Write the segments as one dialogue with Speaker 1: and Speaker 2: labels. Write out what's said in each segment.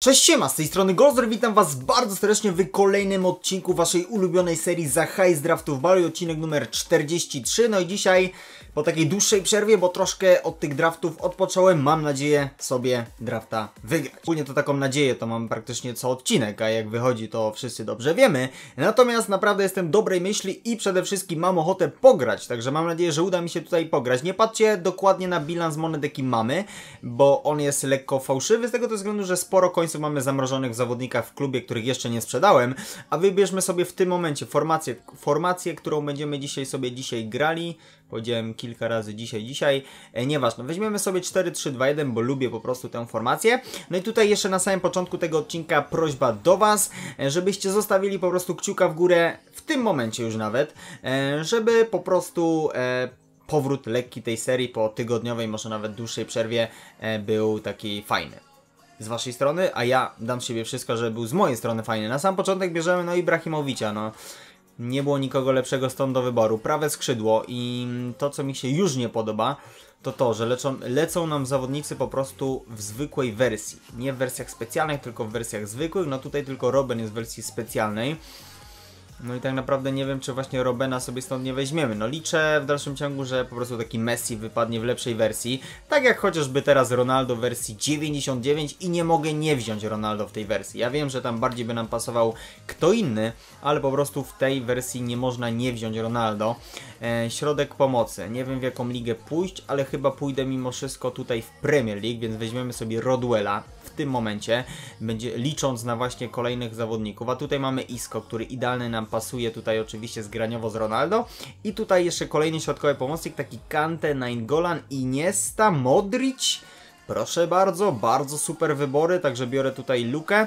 Speaker 1: Cześć siema, z tej strony Gozor, witam was bardzo serdecznie w kolejnym odcinku waszej ulubionej serii za hajs draftów Balu, odcinek numer 43, no i dzisiaj po takiej dłuższej przerwie, bo troszkę od tych draftów odpocząłem, mam nadzieję sobie drafta wygrać. Ogólnie to taką nadzieję to mam praktycznie co odcinek, a jak wychodzi to wszyscy dobrze wiemy, natomiast naprawdę jestem dobrej myśli i przede wszystkim mam ochotę pograć, także mam nadzieję, że uda mi się tutaj pograć. Nie patrzcie dokładnie na bilans monet jaki mamy, bo on jest lekko fałszywy, z tego względu, że sporo końców mamy zamrożonych w zawodnikach w klubie, których jeszcze nie sprzedałem, a wybierzmy sobie w tym momencie formację, formację którą będziemy dzisiaj sobie dzisiaj grali, powiedziałem kilka razy dzisiaj, dzisiaj, e, nieważne, weźmiemy sobie 4-3-2-1, bo lubię po prostu tę formację, no i tutaj jeszcze na samym początku tego odcinka prośba do Was, e, żebyście zostawili po prostu kciuka w górę, w tym momencie już nawet, e, żeby po prostu... E, powrót lekki tej serii po tygodniowej, może nawet dłuższej przerwie był taki fajny z waszej strony, a ja dam z siebie wszystko, żeby był z mojej strony fajny. Na sam początek bierzemy no Ibrahimowicza, no. Nie było nikogo lepszego stąd do wyboru. Prawe skrzydło i to, co mi się już nie podoba, to to, że lecą, lecą nam zawodnicy po prostu w zwykłej wersji. Nie w wersjach specjalnych, tylko w wersjach zwykłych. No tutaj tylko Robin jest w wersji specjalnej. No i tak naprawdę nie wiem, czy właśnie Robena sobie stąd nie weźmiemy. No liczę w dalszym ciągu, że po prostu taki Messi wypadnie w lepszej wersji. Tak jak chociażby teraz Ronaldo w wersji 99 i nie mogę nie wziąć Ronaldo w tej wersji. Ja wiem, że tam bardziej by nam pasował kto inny, ale po prostu w tej wersji nie można nie wziąć Ronaldo. E, środek pomocy. Nie wiem w jaką ligę pójść, ale chyba pójdę mimo wszystko tutaj w Premier League, więc weźmiemy sobie Rodwella tym momencie, będzie licząc na właśnie kolejnych zawodników. A tutaj mamy Isco, który idealny nam pasuje tutaj oczywiście zgraniowo z Ronaldo. I tutaj jeszcze kolejny środkowy pomocnik, taki Kante, Nainggolan, Iniesta, Modric. Proszę bardzo, bardzo super wybory, także biorę tutaj Lukę.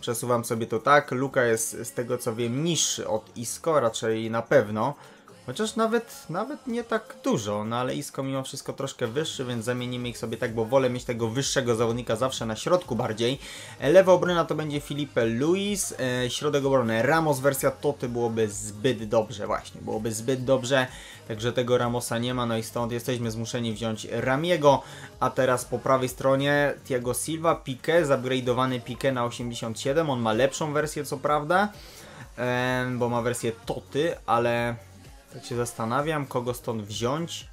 Speaker 1: Przesuwam sobie to tak. Luka jest z tego co wiem niższy od Isco, raczej na pewno. Chociaż nawet, nawet nie tak dużo, no ale Isco mimo wszystko troszkę wyższy, więc zamienimy ich sobie tak, bo wolę mieć tego wyższego zawodnika zawsze na środku bardziej. E, lewa obrona to będzie Felipe Luis, e, środek obrony Ramos, wersja Toty byłoby zbyt dobrze właśnie, byłoby zbyt dobrze, także tego Ramosa nie ma, no i stąd jesteśmy zmuszeni wziąć Ramiego, a teraz po prawej stronie Thiago Silva, Pique, zupgrade'owany Pique na 87, on ma lepszą wersję co prawda, e, bo ma wersję Toty, ale tak się zastanawiam, kogo stąd wziąć.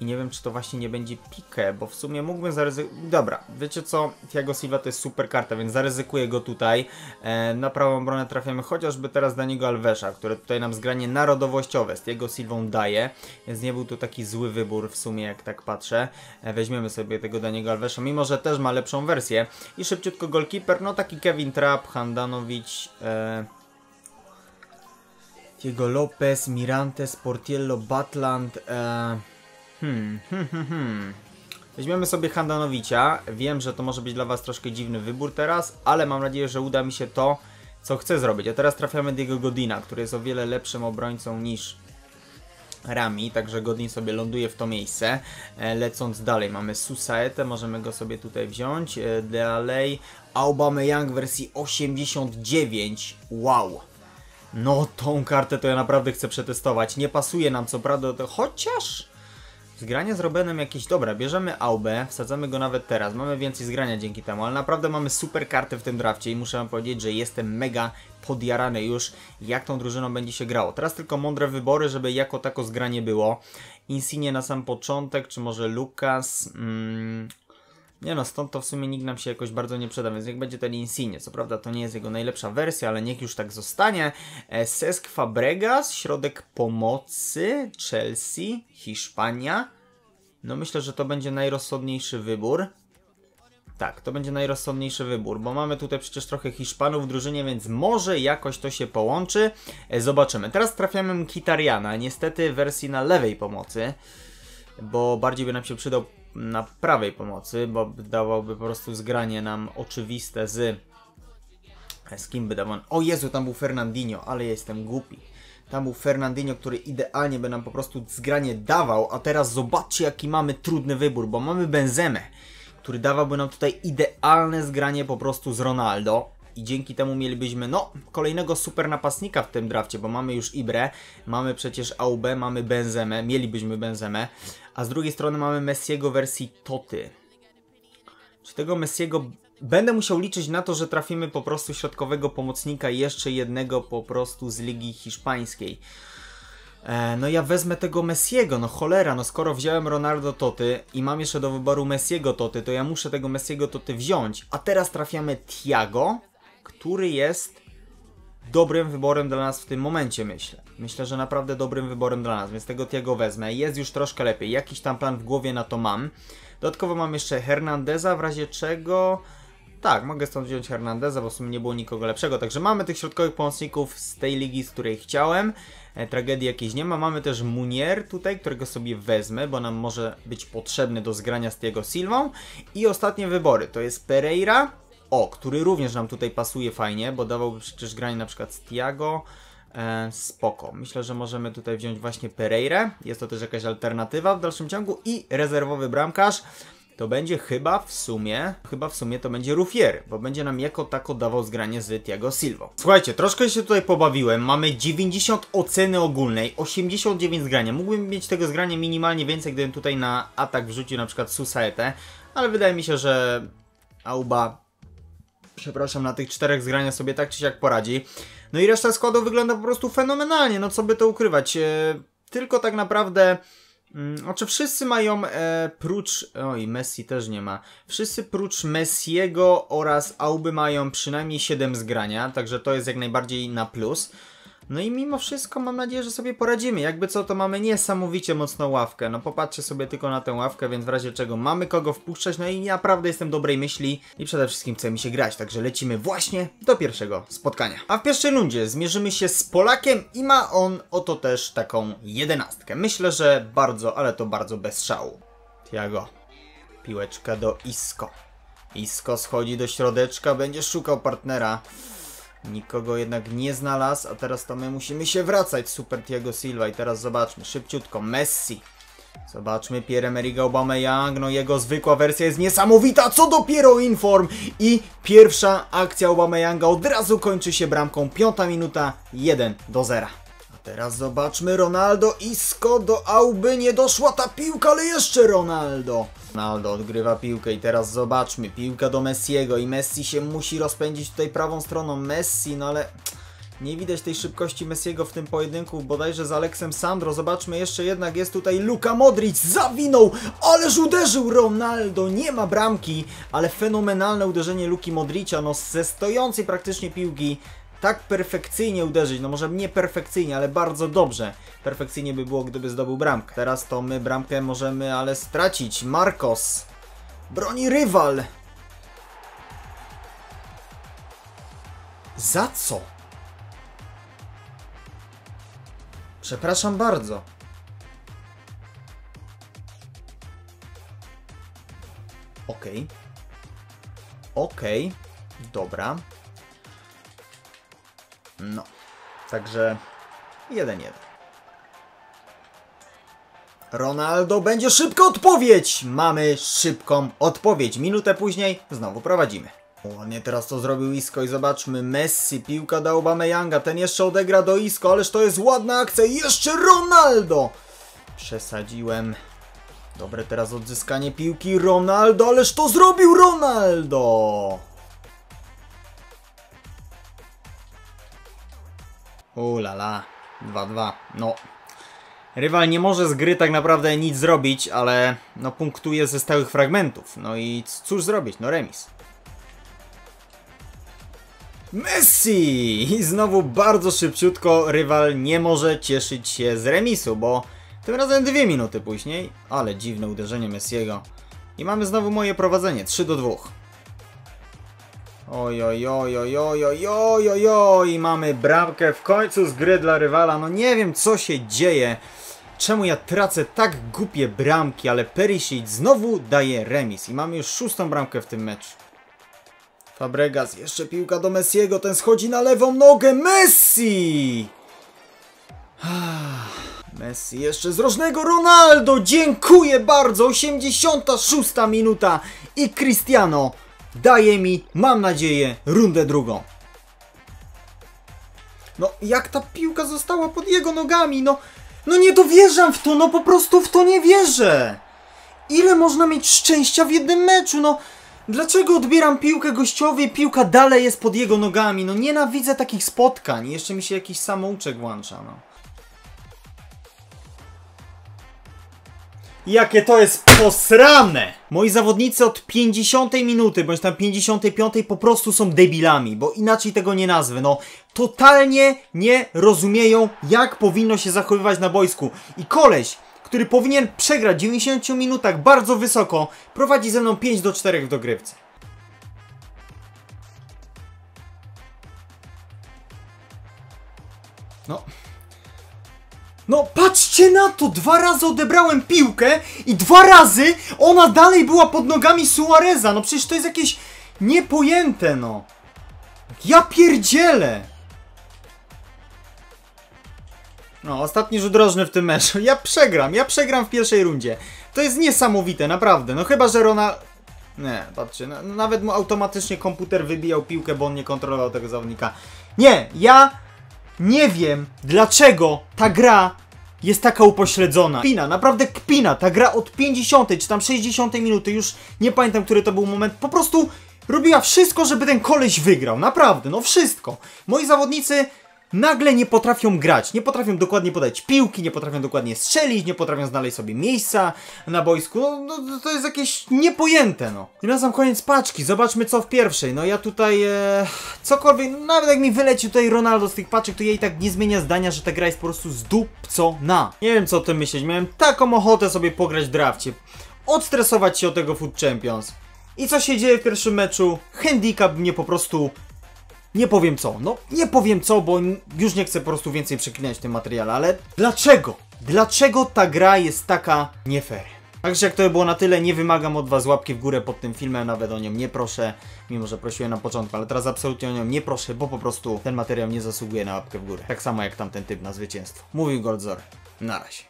Speaker 1: I nie wiem, czy to właśnie nie będzie Pique, bo w sumie mógłbym zaryzykować... Dobra, wiecie co? Thiago Silva to jest super karta, więc zaryzykuję go tutaj. E, na prawą obronę trafiamy chociażby teraz Daniego Alvesa, które tutaj nam zgranie narodowościowe z Thiago Silvą daje, więc nie był to taki zły wybór w sumie, jak tak patrzę. E, weźmiemy sobie tego Daniego Alvesa, mimo że też ma lepszą wersję. I szybciutko goalkeeper, no taki Kevin Trapp, Handanowicz... E, Diego Lopez, Mirantes, Portiello, Batland. E... Hmm, hmm, hmm, hmm. Weźmiemy sobie Handanowicia. Wiem, że to może być dla Was troszkę dziwny wybór teraz, ale mam nadzieję, że uda mi się to, co chcę zrobić. A teraz trafiamy Diego Godina, który jest o wiele lepszym obrońcą niż Rami, także Godin sobie ląduje w to miejsce. E, lecąc dalej, mamy Susaetę, możemy go sobie tutaj wziąć. E, dalej, Aubameyang wersji 89. Wow! No, tą kartę to ja naprawdę chcę przetestować. Nie pasuje nam co prawda, to chociaż... Zgranie z Robenem jakieś dobra, bierzemy Aubę, wsadzamy go nawet teraz, mamy więcej zgrania dzięki temu, ale naprawdę mamy super kartę w tym drafcie i muszę wam powiedzieć, że jestem mega podjarany już, jak tą drużyną będzie się grało. Teraz tylko mądre wybory, żeby jako tako zgranie było. Insigne na sam początek, czy może Lukas, mm, nie no, stąd to w sumie nikt nam się jakoś bardzo nie przyda, więc niech będzie ten Insigne. Co prawda to nie jest jego najlepsza wersja, ale niech już tak zostanie. E, Cesc Fabregas, środek pomocy, Chelsea, Hiszpania. No myślę, że to będzie najrozsądniejszy wybór. Tak, to będzie najrozsądniejszy wybór, bo mamy tutaj przecież trochę Hiszpanów w drużynie, więc może jakoś to się połączy. E, zobaczymy. Teraz trafiamy Mkitariana, niestety w wersji na lewej pomocy, bo bardziej by nam się przydał na prawej pomocy, bo dawałby po prostu zgranie nam oczywiste z... Z kim by dawał? O Jezu, tam był Fernandinho, ale jestem głupi. Tam był Fernandinho, który idealnie by nam po prostu zgranie dawał, a teraz zobaczcie jaki mamy trudny wybór, bo mamy Benzemę, który dawałby nam tutaj idealne zgranie po prostu z Ronaldo i dzięki temu mielibyśmy, no, kolejnego super napastnika w tym drafcie, bo mamy już Ibre, mamy przecież AUB, mamy Benzemę, mielibyśmy Benzemę, a z drugiej strony mamy Messiego wersji Toty. Czy tego Messiego Będę musiał liczyć na to, że trafimy po prostu środkowego pomocnika, jeszcze jednego po prostu z Ligi Hiszpańskiej. E, no ja wezmę tego Messiego, no cholera, no skoro wziąłem Ronaldo Toty i mam jeszcze do wyboru Messiego Toty, to ja muszę tego Messiego Toty wziąć. A teraz trafiamy Tiago, który jest dobrym wyborem dla nas w tym momencie, myślę. Myślę, że naprawdę dobrym wyborem dla nas, więc tego Tiago wezmę. Jest już troszkę lepiej, jakiś tam plan w głowie na to mam. Dodatkowo mam jeszcze Hernandeza, w razie czego... Tak, mogę stąd wziąć Hernandeza, bo w sumie nie było nikogo lepszego. Także mamy tych środkowych pomocników z tej ligi, z której chciałem. E, tragedii jakiejś nie ma. Mamy też Munier tutaj, którego sobie wezmę, bo nam może być potrzebny do zgrania z Tiago Silvą. I ostatnie wybory to jest Pereira, o, który również nam tutaj pasuje fajnie, bo dawałby przecież granie na przykład z Tiago. E, spoko. Myślę, że możemy tutaj wziąć właśnie Pereira. Jest to też jakaś alternatywa w dalszym ciągu. I rezerwowy bramkarz to będzie chyba w sumie, chyba w sumie to będzie Rufier, bo będzie nam jako tako dawał zgranie z Tiago Silva. Słuchajcie, troszkę się tutaj pobawiłem, mamy 90 oceny ogólnej, 89 zgrania. Mógłbym mieć tego zgrania minimalnie więcej, gdybym tutaj na atak wrzucił na przykład Susaetę, ale wydaje mi się, że Auba, przepraszam, na tych czterech zgraniach sobie tak czy siak poradzi. No i reszta składu wygląda po prostu fenomenalnie, no co by to ukrywać. E, tylko tak naprawdę Mm, znaczy wszyscy mają e, prócz... Oj, Messi też nie ma. Wszyscy prócz Messiego oraz Auby mają przynajmniej 7 zgrania, także to jest jak najbardziej na plus. No i mimo wszystko mam nadzieję, że sobie poradzimy. Jakby co, to mamy niesamowicie mocną ławkę. No popatrzcie sobie tylko na tę ławkę, więc w razie czego mamy kogo wpuszczać. No i naprawdę jestem dobrej myśli i przede wszystkim chce mi się grać. Także lecimy właśnie do pierwszego spotkania. A w pierwszej rundzie zmierzymy się z Polakiem i ma on oto też taką jedenastkę. Myślę, że bardzo, ale to bardzo bez szału. Tiago. Piłeczka do Isco. Isco schodzi do środeczka, będzie szukał partnera. Nikogo jednak nie znalazł, a teraz to my musimy się wracać. Super Thiago Silva i teraz zobaczmy, szybciutko, Messi. Zobaczmy Pierre-Emerick Aubameyang, no jego zwykła wersja jest niesamowita, co dopiero inform i pierwsza akcja Aubameyanga od razu kończy się bramką, piąta minuta, 1 do 0. Teraz zobaczmy Ronaldo, Isco do Auby, nie doszła ta piłka, ale jeszcze Ronaldo. Ronaldo odgrywa piłkę i teraz zobaczmy, piłka do Messiego i Messi się musi rozpędzić tutaj prawą stroną. Messi, no ale nie widać tej szybkości Messiego w tym pojedynku, bodajże z Aleksem Sandro. Zobaczmy jeszcze jednak, jest tutaj Luka Modric, zawinął, ależ uderzył Ronaldo, nie ma bramki, ale fenomenalne uderzenie Luki Modricia, no ze stojącej praktycznie piłki tak perfekcyjnie uderzyć, no może nie perfekcyjnie, ale bardzo dobrze. Perfekcyjnie by było, gdyby zdobył bramkę. Teraz to my bramkę możemy, ale stracić. Marcos broni rywal. Za co? Przepraszam bardzo. Okej. Okay. Okej. Okay. Dobra. No. Także 1-1. Ronaldo będzie szybka odpowiedź! Mamy szybką odpowiedź. Minutę później znowu prowadzimy. Ładnie teraz to zrobił Isco i zobaczmy. Messi, piłka do Aubameyanga. Ten jeszcze odegra do Isco, ależ to jest ładna akcja. Jeszcze Ronaldo! Przesadziłem. Dobre teraz odzyskanie piłki. Ronaldo, ależ to zrobił Ronaldo! Ulala, 2-2. No, rywal nie może z gry tak naprawdę nic zrobić, ale no punktuje ze stałych fragmentów. No i cóż zrobić? No remis. Messi! I znowu bardzo szybciutko rywal nie może cieszyć się z remisu, bo tym razem dwie minuty później, ale dziwne uderzenie Messiego. I mamy znowu moje prowadzenie, 3 do 2. Oj, oj, oj, oj, oj, oj, oj, oj, oj, mamy bramkę w końcu z gry dla rywala. No nie wiem, co się dzieje. Czemu ja tracę tak głupie bramki, ale Perisic znowu daje remis i mamy już szóstą bramkę w tym meczu. Fabregas, jeszcze piłka do Messiego, ten schodzi na lewą nogę, Messi! Messi jeszcze z rożnego Ronaldo, dziękuję bardzo, 86 minuta i Cristiano daje mi, mam nadzieję, rundę drugą. No, jak ta piłka została pod jego nogami, no, no nie dowierzam w to, no po prostu w to nie wierzę. Ile można mieć szczęścia w jednym meczu, no, Dlaczego odbieram piłkę gościowi, piłka dalej jest pod jego nogami? No nienawidzę takich spotkań. Jeszcze mi się jakiś samouczek włącza, no. Jakie to jest posrane! Moi zawodnicy od 50 minuty, bądź tam 55 po prostu są debilami, bo inaczej tego nie nazwę, no. Totalnie nie rozumieją, jak powinno się zachowywać na boisku. I koleś, który powinien przegrać w 90 minutach bardzo wysoko, prowadzi ze mną 5 do 4 w dogrywce. No. No patrzcie na to! Dwa razy odebrałem piłkę i dwa razy ona dalej była pod nogami Suareza. No przecież to jest jakieś niepojęte, no. Ja pierdzielę! No, ostatni rzut rożny w tym meczu. Ja przegram, ja przegram w pierwszej rundzie. To jest niesamowite, naprawdę. No chyba, że Rona... Nie, patrzcie, nawet mu automatycznie komputer wybijał piłkę, bo on nie kontrolował tego zawodnika. Nie, ja nie wiem, dlaczego ta gra jest taka upośledzona. Kpina, naprawdę kpina. Ta gra od 50 czy tam 60 minuty, już nie pamiętam, który to był moment, po prostu robiła wszystko, żeby ten koleś wygrał. Naprawdę, no wszystko. Moi zawodnicy nagle nie potrafią grać, nie potrafią dokładnie podać piłki, nie potrafią dokładnie strzelić, nie potrafią znaleźć sobie miejsca na boisku. No, no to jest jakieś niepojęte, no. I na sam koniec paczki, zobaczmy co w pierwszej. No ja tutaj e, cokolwiek, nawet jak mi wyleci tutaj Ronaldo z tych paczek, to i tak nie zmienia zdania, że ta gra jest po prostu zdupcona. Nie wiem co o tym myśleć, miałem taką ochotę sobie pograć w drafcie, odstresować się od tego Food Champions. I co się dzieje w pierwszym meczu? Handicap mnie po prostu nie powiem co, no nie powiem co, bo już nie chcę po prostu więcej przeklinać tym materiale, ale dlaczego? Dlaczego ta gra jest taka nie fair? Także jak to by było na tyle, nie wymagam od Was łapki w górę pod tym filmem, nawet o nią nie proszę, mimo że prosiłem na początku, ale teraz absolutnie o nią nie proszę, bo po prostu ten materiał nie zasługuje na łapkę w górę. Tak samo jak tamten typ na zwycięstwo. Mówił Goldzor. Na razie.